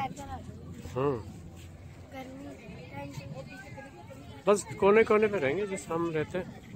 हाँ। बस कोने कोने पे रहेंगे जिस हम रहते हैं।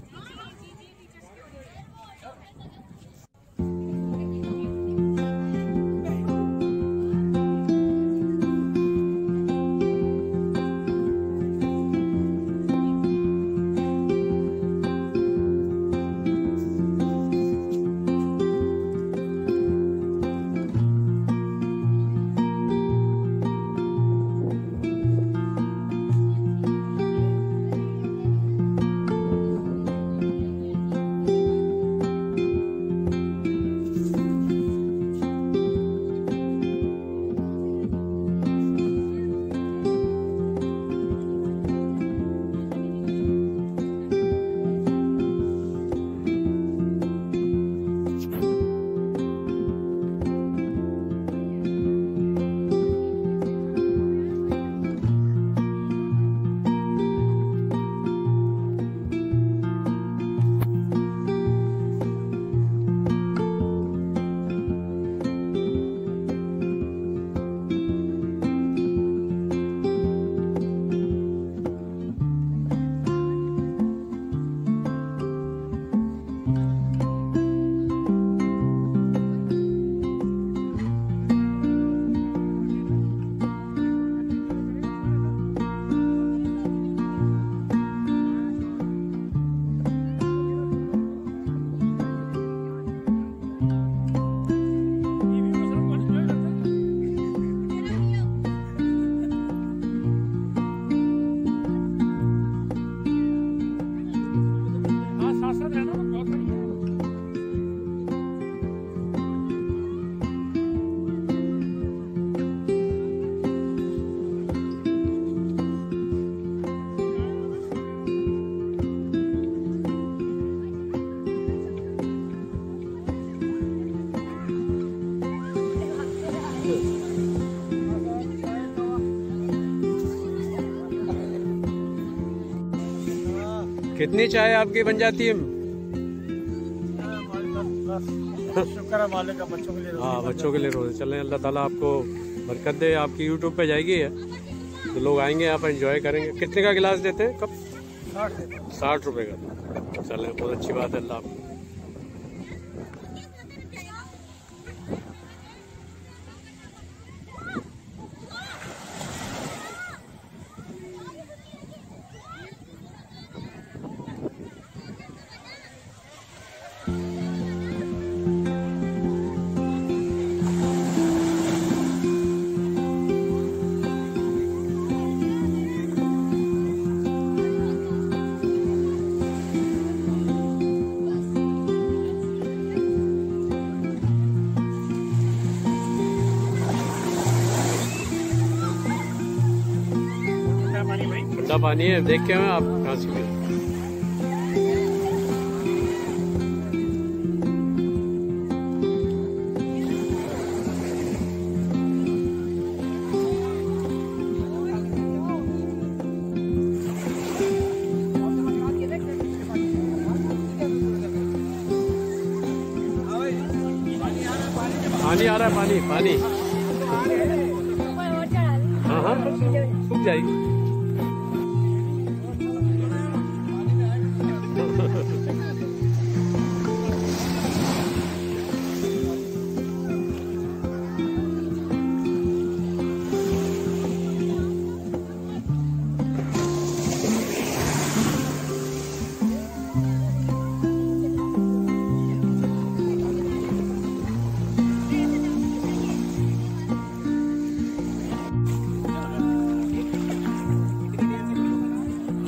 कितनी चाय आपकी बन जाती है? शुक्र है मालिक का बच्चों के लिए हाँ बच्चों के लिए रोज। चलें अल्लाह ताला आपको बरकत दे। आपकी यूट्यूब पे जाएगी है तो लोग आएँगे आप एंजॉय करेंगे। कितने का गिलास देते हैं? कब? साठ रुपये साठ रुपये का। चलें बहुत अच्छी बात है अल्लाह आपको। ठंडा पानी है देख के आप कहाँ से गए? पानी आ रहा है पानी पानी। हाँ हाँ। सूख जाएगी।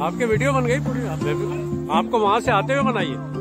आपके वीडियो बन गई पूरी। आप आपको वहाँ से आते हुए बनाइए।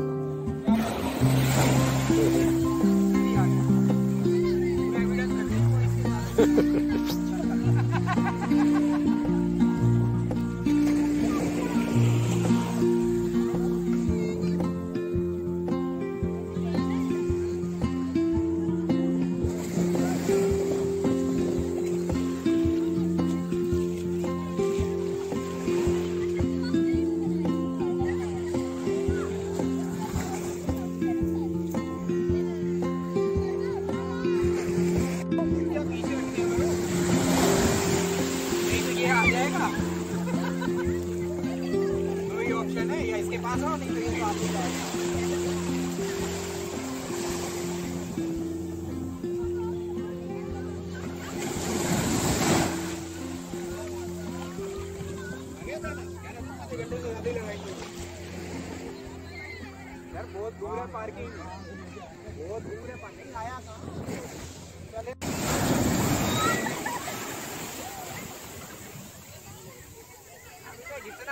बहुत दूर है पार्किंग बहुत दूर है पार्किंग आया था।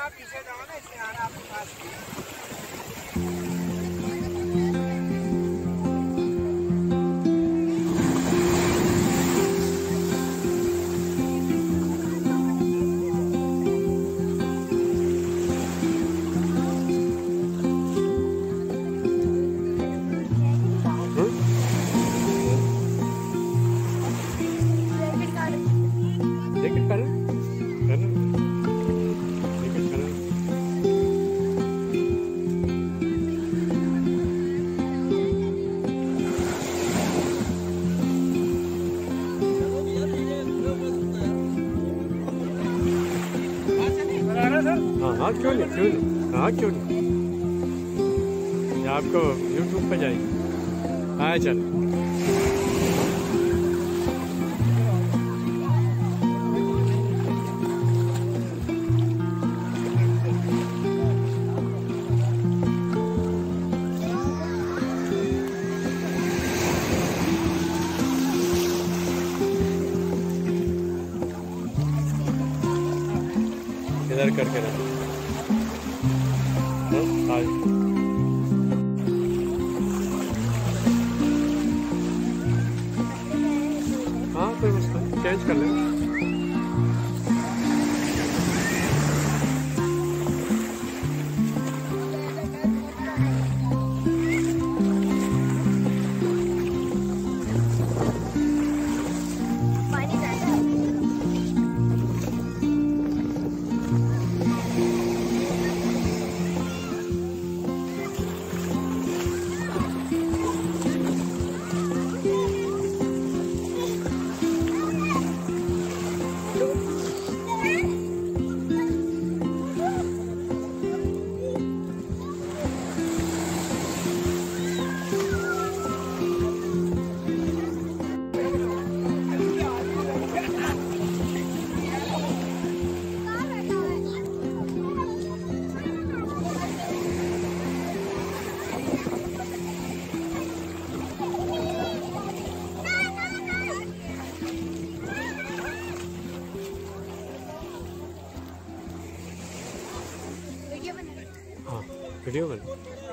जितना पीछे जाओ ना इसलिए आ रहा आपके पास हाँ क्यों नहीं? क्यों नहीं? हाँ क्यों नहीं? आपको यूट्यूब पे जाएगी। हाँ चल। करके रखो। हाँ, हाँ कोई मसला चेंज कर लेंगे हाँ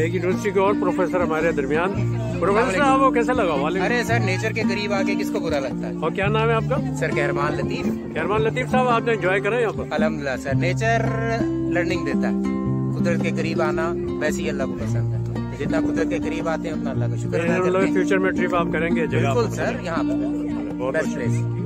एक यूनिवर्सिटी के और प्रोफेसर हमारे दरमियान। प्रोफेसर साहब वो कैसा लगा वाले अरे सर नेचर के करीब आके किसको बुरा लगता है? और क्या नाम है आपका? सर कहरमान लतीफ। कहरमान लतीफ साहब आपने एंजॉय करा यहाँ पर? अलहमदुल्ला सर। नेचर लर्निंग देता है। कुदरत के करीब आना वैसे ही अल्लाह को पसंद है। जितना कुदरत के करीब आते हैं उतना अल्लाह का शुक्र अदा करते हैं। फ्यूचर में ट्रिप आप करेंगे जगह बिल्कुल सर यहाँ पर। Best place